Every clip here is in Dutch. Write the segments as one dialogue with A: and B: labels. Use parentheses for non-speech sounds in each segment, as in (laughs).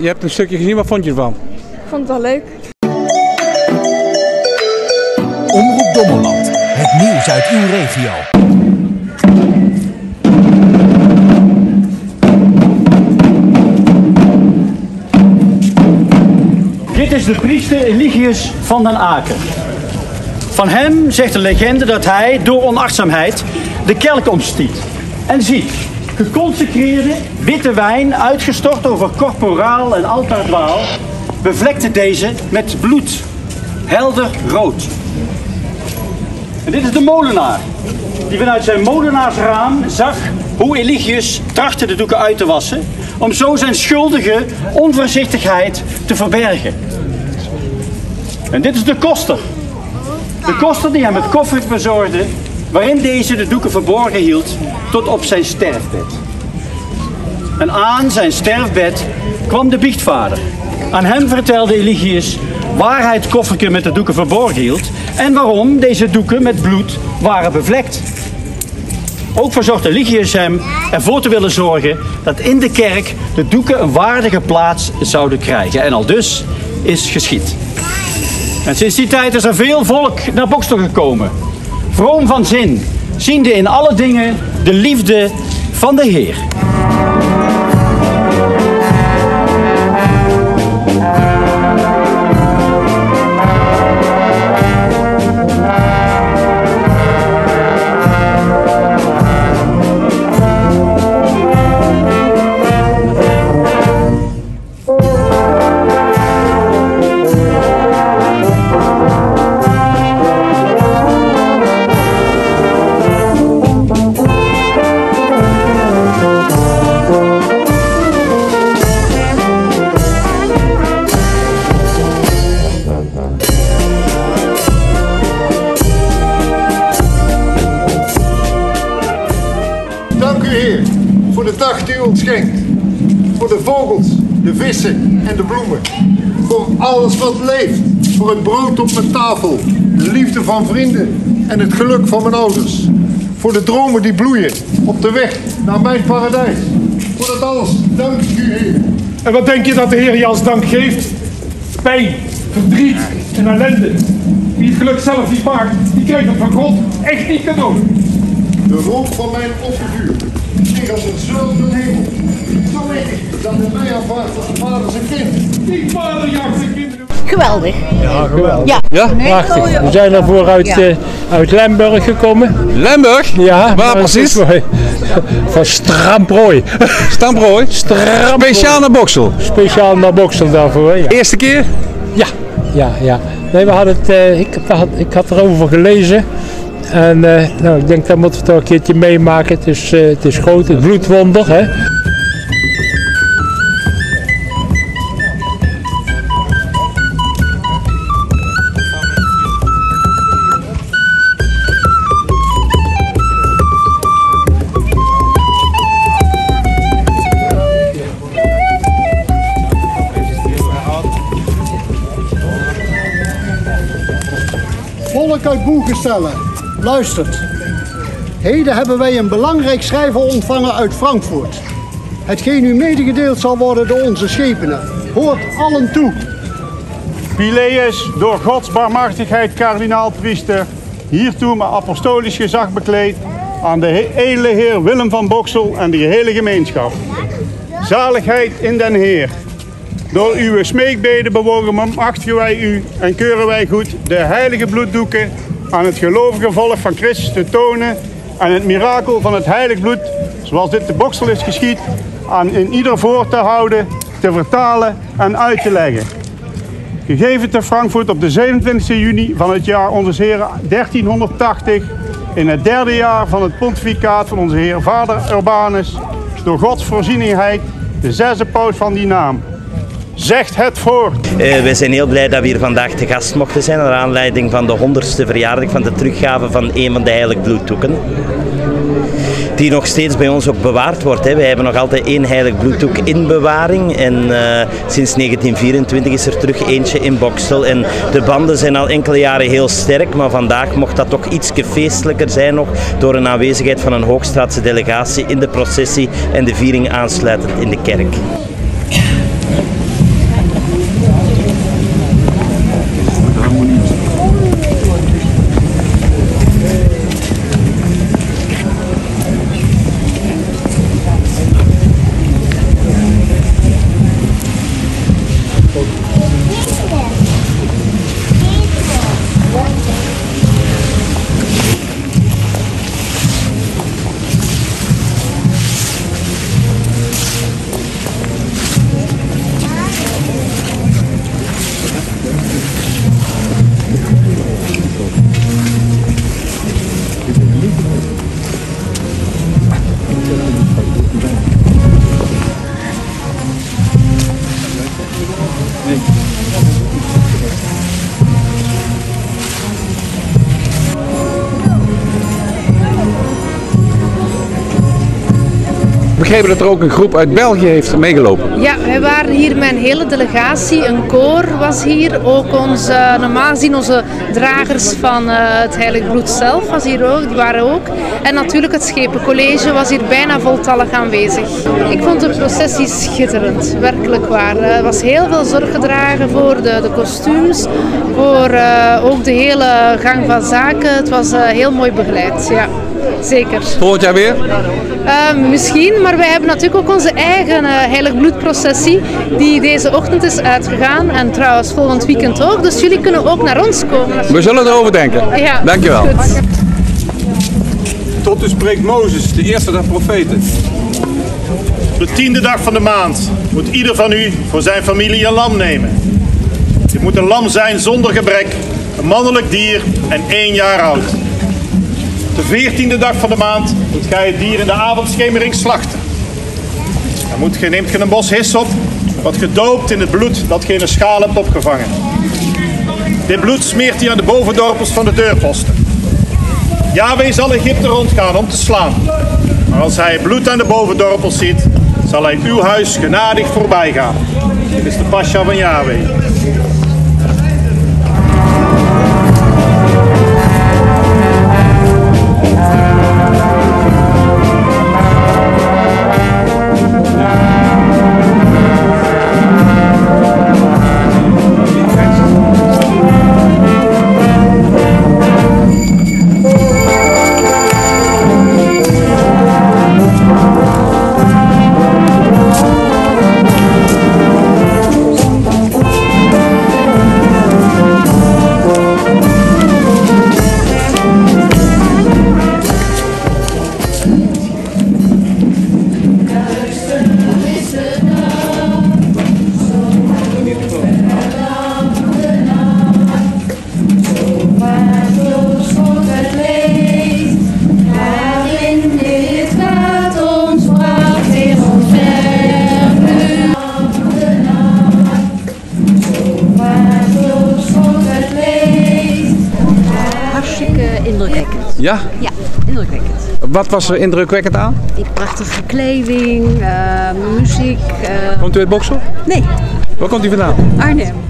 A: Je hebt een stukje gezien, wat vond je ervan?
B: Ik vond het wel leuk.
C: Omroep Dommerland. Het nieuws uit uw regio.
D: Dit is de priester Eligius van den Aken. Van hem zegt de legende dat hij door onachtzaamheid de kelk omstiet. En ziet, geconsecreerde witte wijn uitgestort over corporaal en altaardwaal, bevlekte deze met bloed, helder rood. En dit is de molenaar, die vanuit zijn molenaarsraam zag hoe Eligius trachtte de doeken uit te wassen, om zo zijn schuldige onvoorzichtigheid te verbergen. En dit is de koster. De koster die hem het koffer bezorgde, waarin deze de doeken verborgen hield tot op zijn sterfbed. En aan zijn sterfbed kwam de biechtvader. Aan hem vertelde Eligius waar hij het koffertje met de doeken verborgen hield en waarom deze doeken met bloed waren bevlekt. Ook verzocht Eligius hem ervoor te willen zorgen dat in de kerk de doeken een waardige plaats zouden krijgen. En al dus is geschied. En sinds die tijd is er veel volk naar Bokstel gekomen. Vroom van zin, ziende in alle dingen de liefde van de Heer.
E: Dag die u ons schenkt. Voor de vogels, de vissen en de bloemen. Voor alles wat leeft. Voor het brood op mijn tafel. De liefde van vrienden en het geluk van mijn ouders. Voor de dromen die bloeien op de weg naar mijn paradijs. Voor dat alles dank ik u Heer.
F: En wat denk je dat de Heer je als dank geeft? Pijn, verdriet en ellende. Wie het geluk zelf niet maakt, die krijgt het van God echt niet cadeau.
E: De rook van mijn offervuur steeg als een zulke hemel. Zo weet ik dat het mij als vader zijn kind.
F: Die vader jaagt zijn kinderen.
G: Geweldig.
F: Ja, geweldig.
G: Ja,
A: Ja?
F: Prachtig. We zijn daarvoor uit,
G: Ja.
F: eh, uit Lemburg gekomen.
A: Lemburg?
F: Ja,
A: Waar precies?
F: het Van Stramprooi.
A: Stamprooi?
F: Stramprooi.
A: Speciaal naar Boksel.
F: Speciaal naar Boksel daarvoor. Ja.
A: Eerste keer?
F: ja, ja, ja. Nee, we hadden het, eh, ik, had, ik had erover gelezen. En eh, nou, ik denk dat moeten we toch een keertje meemaken. Het is, eh, het is groot, het bloedwonder. Hè?
H: Volk uit Boegestellen, luistert. Heden hebben wij een belangrijk schrijver ontvangen uit Frankfurt. Hetgeen u medegedeeld zal worden door onze schepenen. Hoort allen toe.
I: Pileus, door Gods barmhartigheid kardinaalpriester, hiertoe met apostolisch gezag bekleed, aan de edele Heer Willem van Boksel en de gehele gemeenschap. Zaligheid in den Heer. Door uw smeekbeden bewogen bemachtigen wij u en keuren wij goed de heilige bloeddoeken aan het gelovige volk van Christus te tonen en het mirakel van het heilig bloed, zoals dit te Boksel is geschied, aan in ieder voor te houden, te vertalen en uit te leggen. Gegeven te Frankfurt op de 27 juni van het jaar onze Heer 1380, in het derde jaar van het pontificaat van onze Heer Vader Urbanus, door Gods voorzienigheid, de zesde paus van die naam. Zegt het voort.
J: Eh, wij zijn heel blij dat we hier vandaag te gast mochten zijn naar aanleiding van de 100ste verjaardag van de teruggave van een van de heilig bloeddoeken. Die nog steeds bij ons ook bewaard wordt. Hè. Wij hebben nog altijd één heilig bloeddoek in bewaring. En eh, sinds 1924 is er terug eentje in Bokstel. En de banden zijn al enkele jaren heel sterk. Maar vandaag mocht dat toch iets feestelijker zijn nog. Door een aanwezigheid van een Hoogstraatse delegatie in de processie en de viering aansluitend in de kerk.
A: Begrepen dat er ook een groep uit België heeft meegelopen.
B: Ja, wij waren hier met een hele delegatie. Een koor was hier. Ook onze, normaal gezien onze dragers van eh, het Heilig Bloed zelf was hier ook. Die waren ook. En natuurlijk het Schepencollege was hier bijna voltallig aanwezig. Ik vond de processie schitterend. Werkelijk waar. Er was heel veel zorg gedragen voor de, de kostuums. Voor eh, ook de hele gang van zaken. Het was eh, heel mooi begeleid. Ja. Zeker.
A: Volgend jaar weer?
B: Uh, misschien, maar wij hebben natuurlijk ook onze eigen uh, heilig bloedprocessie die deze ochtend is uitgegaan en trouwens volgend weekend ook. Dus jullie kunnen ook naar ons komen.
A: We zullen erover denken.
B: Ja,
A: Dankjewel.
B: Goed.
K: Tot u spreekt Mozes, de eerste der profeten.
I: De tiende dag van de maand moet ieder van u voor zijn familie een lam nemen. Dit moet een lam zijn zonder gebrek, een mannelijk dier en één jaar oud. De veertiende dag van de maand moet gij het dier in de avondschemering slachten. Dan moet ge, neemt ge een bos hyssop, wat gedoopt in het bloed dat ge in een schaal hebt opgevangen. Dit bloed smeert hij aan de bovendorpels van de deurposten. Yahweh zal Egypte rondgaan om te slaan. Maar als hij bloed aan de bovendorpels ziet, zal hij uw huis genadig voorbij gaan. Dit is de pasja van Yahweh.
A: Ja?
G: Ja, indrukwekkend.
A: Wat was er indrukwekkend aan?
G: Ik prachtige kleding, uh, muziek. Uh...
A: Komt u uit Boksel?
G: Nee.
A: Waar komt u vandaan?
G: Arnhem.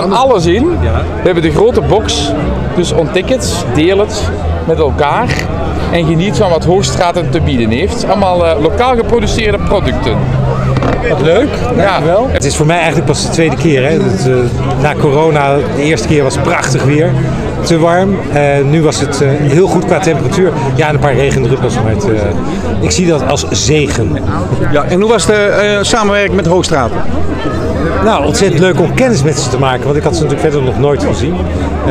L: Van alles in. We hebben de grote box, dus ontdek het, deel het met elkaar en geniet van wat Hoogstraten te bieden heeft. Allemaal uh, lokaal geproduceerde producten.
M: Wat leuk, dankjewel. Ja. Het is voor mij eigenlijk pas de tweede keer. Hè. Het, uh, na corona, de eerste keer was prachtig weer. Te warm. Uh, nu was het uh, heel goed qua temperatuur. Ja, en een paar regendruppels. Maar het, ik zie dat als zegen.
A: Ja, en hoe was de samenwerking met Hoogstraten?
M: Nou, ontzettend leuk om kennis met ze te maken, want ik had ze natuurlijk verder nog nooit gezien. Uh,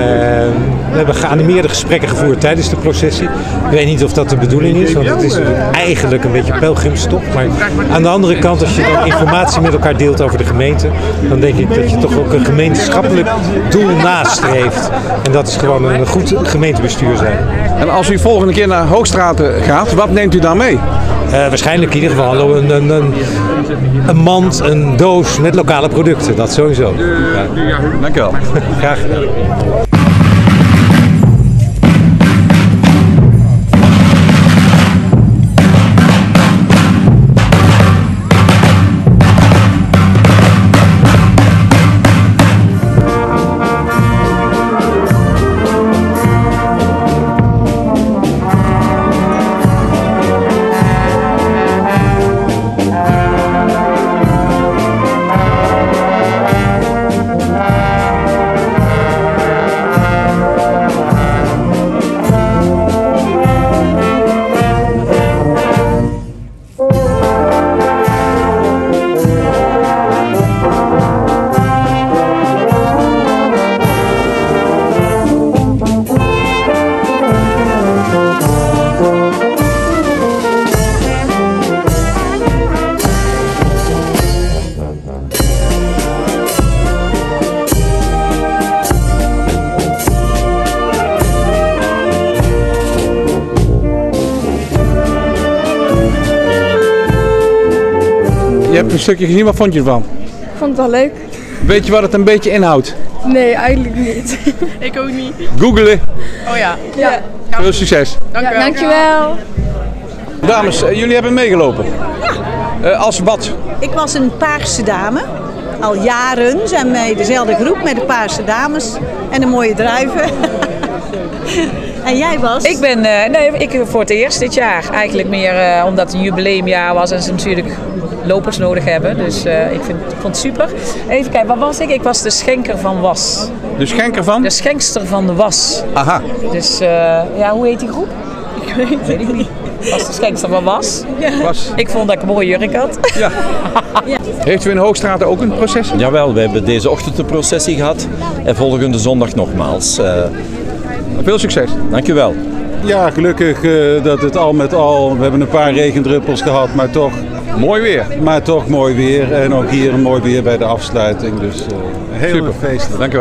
M: we hebben geanimeerde gesprekken gevoerd tijdens de processie. Ik weet niet of dat de bedoeling is, want het is eigenlijk een beetje pelgrimstocht. Maar aan de andere kant, als je dan informatie met elkaar deelt over de gemeente, dan denk ik dat je toch ook een gemeenschappelijk doel nastreeft. En dat is gewoon een goed gemeentebestuur zijn.
A: En als u volgende keer naar Hoogstraten gaat, wat neemt u dan mee?
M: Uh, waarschijnlijk in ieder geval een, een, een, een, mand, een doos met lokale producten. Dat sowieso. Ja.
A: Dank u wel.
M: Graag gedaan.
A: Je hebt een stukje gezien, wat vond je ervan?
N: Ik vond het wel leuk.
A: Weet je wat het een beetje inhoudt?
N: Nee, eigenlijk niet. (laughs) ik ook niet.
A: Googelen.
N: Oh ja. Ja.
A: Veel succes.
N: Dank ja, dankjewel.
A: Dames, eh, jullie hebben meegelopen. Eh, als wat?
O: Ik was een paarse dame. Al jaren zijn wij dezelfde groep met de paarse dames en de mooie druiven. (laughs) en jij was?
P: Ik ben eh, nee, ik voor het eerst dit jaar. Eigenlijk meer eh, omdat het een jubileumjaar was en ze natuurlijk lopers nodig hebben. Dus eh, ik, vind, vond het super. Even kijken, wat was ik? Ik was de schenker van Was.
A: De schenker van?
P: De schenkster van de Was.
A: Aha.
P: Dus eh, ja, hoe heet die groep? Ik weet het weet ik niet. Was de schenkster van Was.
A: Was.
P: Ik vond dat ik een mooie jurk had.
A: Ja. (laughs) Heeft u in Hoogstraat ook een proces?
Q: Jawel, we hebben deze ochtend een processie gehad en volgende zondag nogmaals. Eh,
A: Veel succes.
Q: Dank u wel.
E: Ja, gelukkig eh, dat het al met al, we hebben een paar regendruppels gehad, maar toch...
A: Mooi weer.
E: Maar toch mooi weer en ook hier een mooi weer bij de afsluiting. Dus eh heel
A: Super.
E: feest.
A: Dank u